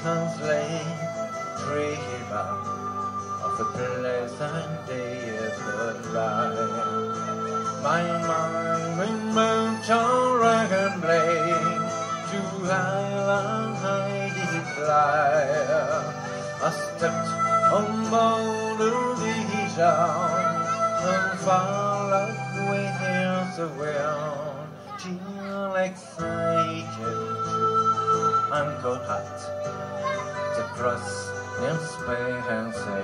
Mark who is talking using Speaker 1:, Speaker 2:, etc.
Speaker 1: translate dream of a pleasant day goodbye. My mind removes your dragon blade to island high decline. I stepped on the vision and followed with the wind. Till excited, Cold hot to cross in space and say,